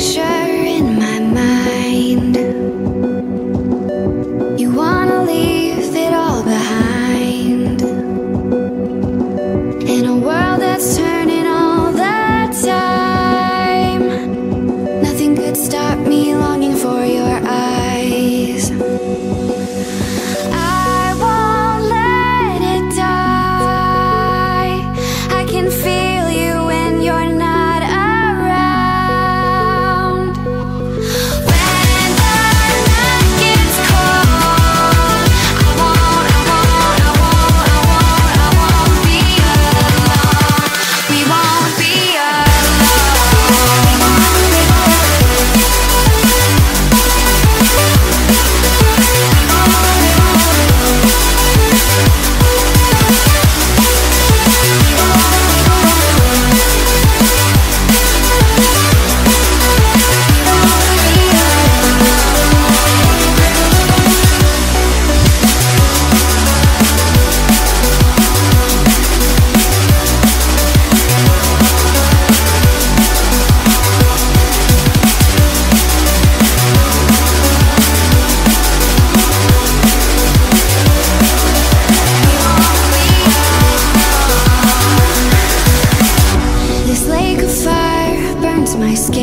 picture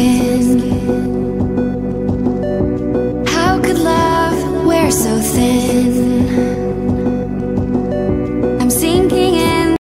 skin How could love wear so thin?